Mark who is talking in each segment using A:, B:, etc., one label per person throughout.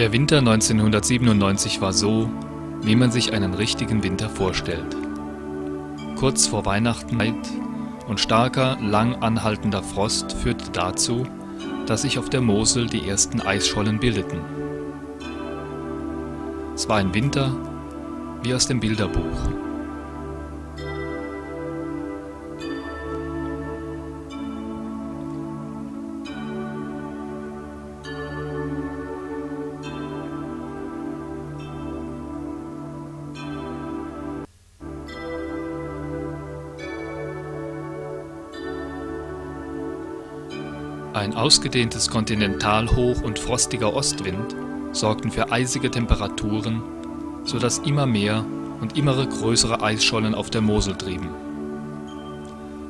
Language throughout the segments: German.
A: Der Winter 1997 war so, wie man sich einen richtigen Winter vorstellt. Kurz vor Weihnachten und starker, lang anhaltender Frost führte dazu, dass sich auf der Mosel die ersten Eisschollen bildeten. Es war ein Winter wie aus dem Bilderbuch. Ausgedehntes Kontinentalhoch und frostiger Ostwind sorgten für eisige Temperaturen, so dass immer mehr und immer größere Eisschollen auf der Mosel trieben.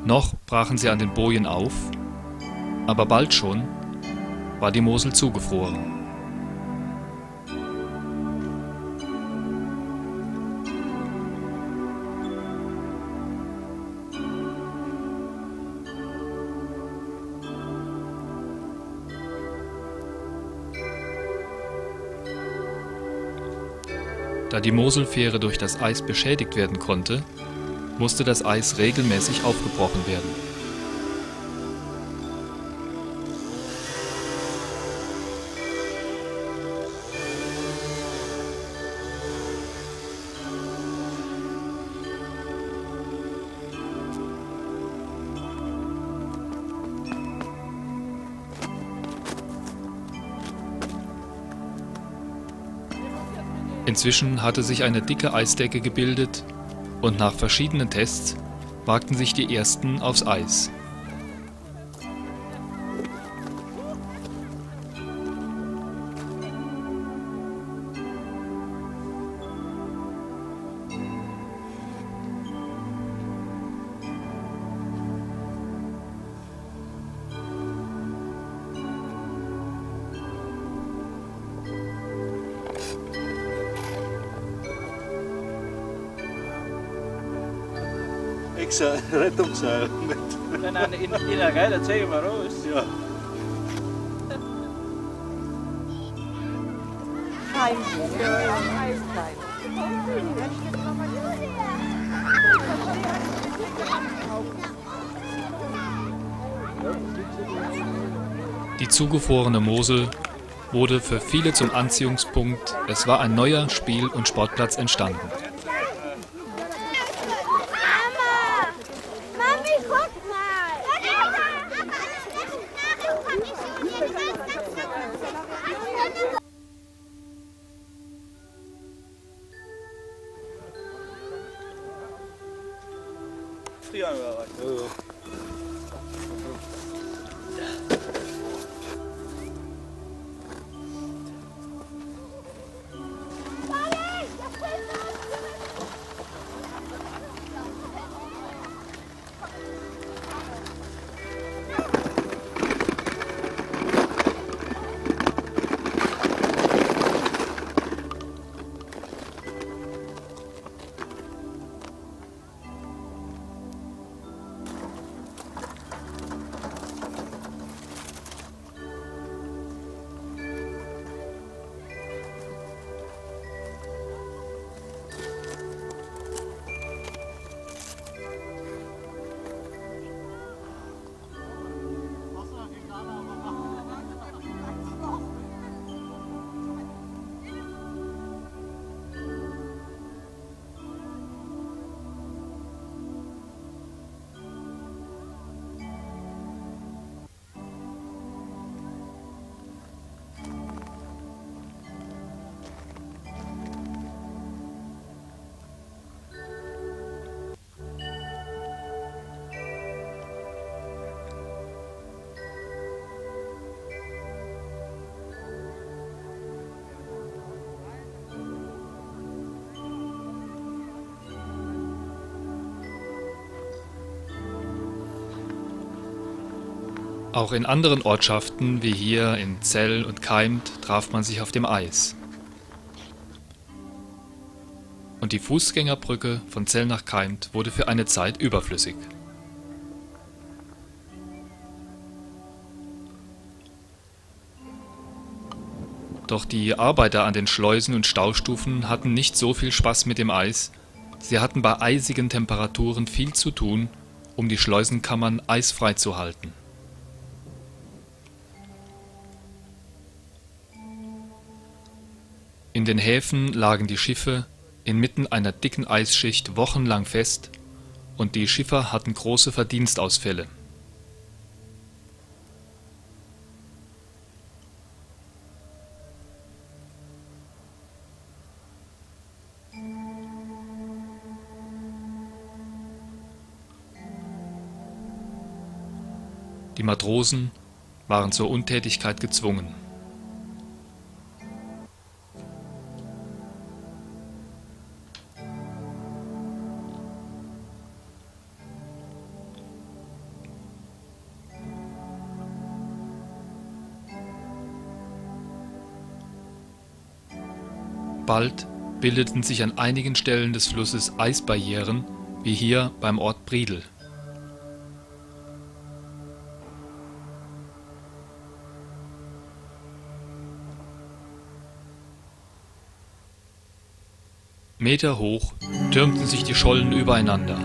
A: Noch brachen sie an den Bojen auf, aber bald schon war die Mosel zugefroren. Da die Moselfähre durch das Eis beschädigt werden konnte, musste das Eis regelmäßig aufgebrochen werden. Inzwischen hatte sich eine dicke Eisdecke gebildet und nach verschiedenen Tests wagten sich die ersten aufs Eis.
B: Extra Rettungsseil mit.
C: Nein, nein, in, in der Geil, da zeige ich mal raus.
B: Ja.
A: Die zugefrorene Mosel wurde für viele zum Anziehungspunkt, es war ein neuer Spiel- und Sportplatz entstanden.
D: 소리 안
C: 나가지고.
A: Auch in anderen Ortschaften wie hier in Zell und Keimt traf man sich auf dem Eis. Und die Fußgängerbrücke von Zell nach Keimt wurde für eine Zeit überflüssig. Doch die Arbeiter an den Schleusen und Staustufen hatten nicht so viel Spaß mit dem Eis. Sie hatten bei eisigen Temperaturen viel zu tun, um die Schleusenkammern eisfrei zu halten. In den Häfen lagen die Schiffe inmitten einer dicken Eisschicht wochenlang fest und die Schiffer hatten große Verdienstausfälle. Die Matrosen waren zur Untätigkeit gezwungen. Bald bildeten sich an einigen Stellen des Flusses Eisbarrieren, wie hier beim Ort Briedel. Meter hoch türmten sich die Schollen übereinander.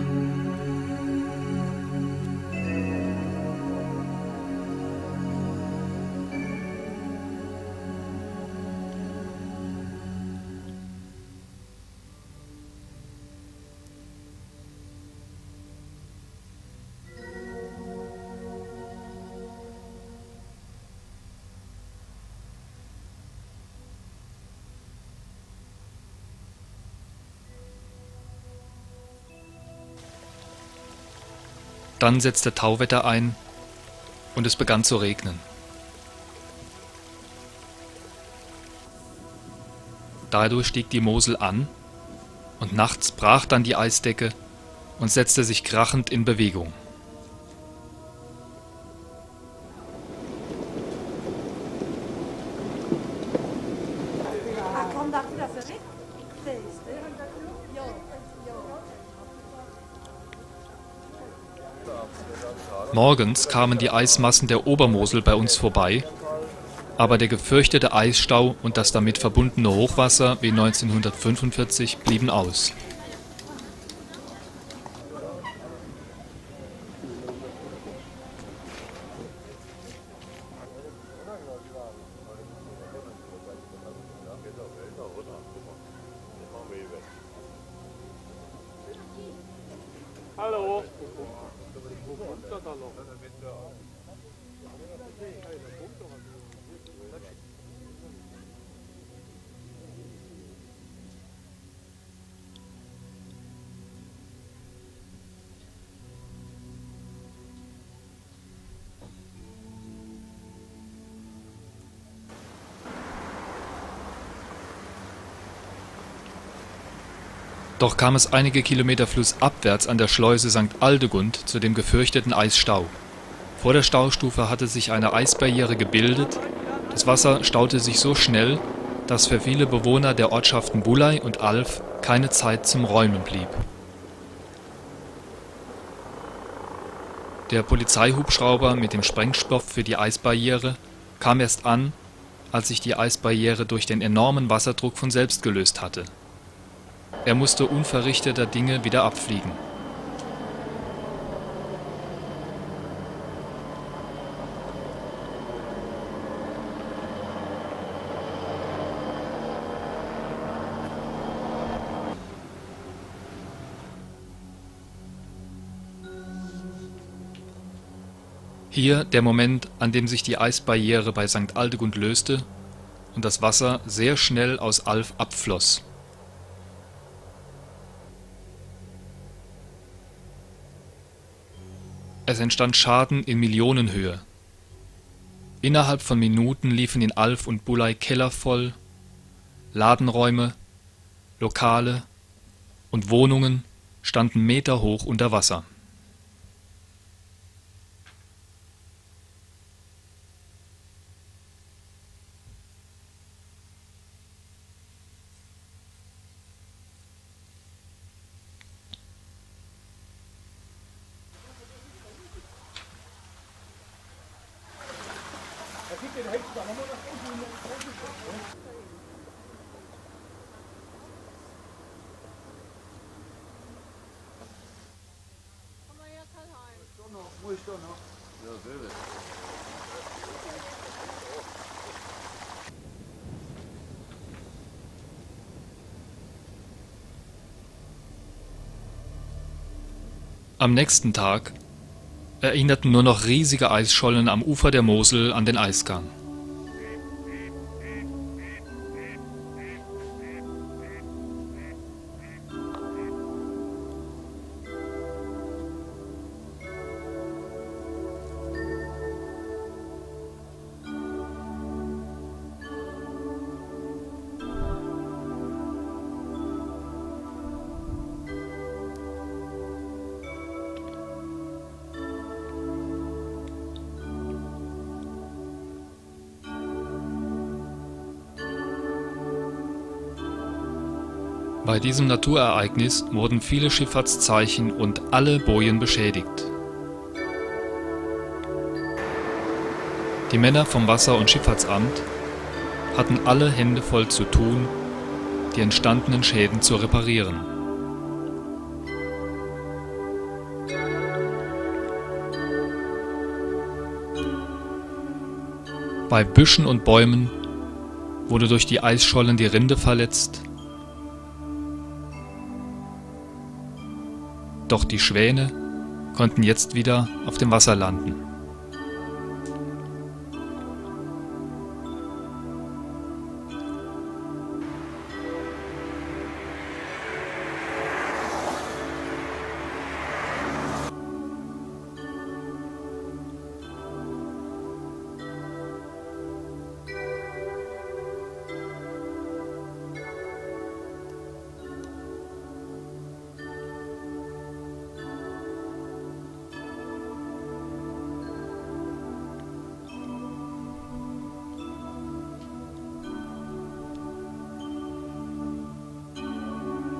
A: Dann setzte Tauwetter ein und es begann zu regnen. Dadurch stieg die Mosel an und nachts brach dann die Eisdecke und setzte sich krachend in Bewegung. Morgens kamen die Eismassen der Obermosel bei uns vorbei, aber der gefürchtete Eisstau und das damit verbundene Hochwasser wie 1945 blieben aus.
C: 这道路。
A: Doch kam es einige Kilometer flussabwärts an der Schleuse St. Aldegund zu dem gefürchteten Eisstau. Vor der Staustufe hatte sich eine Eisbarriere gebildet, das Wasser staute sich so schnell, dass für viele Bewohner der Ortschaften Bulay und Alf keine Zeit zum Räumen blieb. Der Polizeihubschrauber mit dem Sprengstoff für die Eisbarriere kam erst an, als sich die Eisbarriere durch den enormen Wasserdruck von selbst gelöst hatte. Er musste unverrichteter Dinge wieder abfliegen. Hier der Moment, an dem sich die Eisbarriere bei St. Aldegund löste und das Wasser sehr schnell aus Alf abfloss. Es entstand Schaden in Millionenhöhe. Innerhalb von Minuten liefen in Alf und Bulay Keller voll, Ladenräume, Lokale und Wohnungen standen meterhoch unter Wasser. Am nächsten Tag erinnerten nur noch riesige Eisschollen am Ufer der Mosel an den Eisgang. Bei diesem Naturereignis wurden viele Schifffahrtszeichen und alle Bojen beschädigt. Die Männer vom Wasser- und Schifffahrtsamt hatten alle Hände voll zu tun, die entstandenen Schäden zu reparieren. Bei Büschen und Bäumen wurde durch die Eisschollen die Rinde verletzt Doch die Schwäne konnten jetzt wieder auf dem Wasser landen.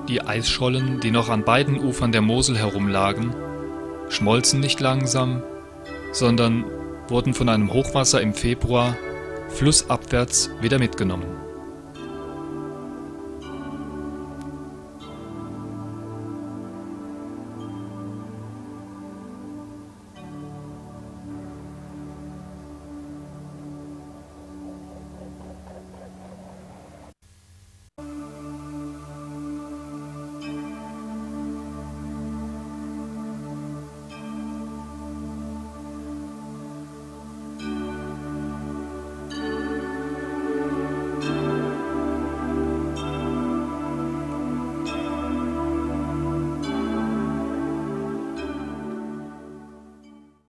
A: Die Eisschollen, die noch an beiden Ufern der Mosel herumlagen, schmolzen nicht langsam, sondern wurden von einem Hochwasser im Februar flussabwärts wieder mitgenommen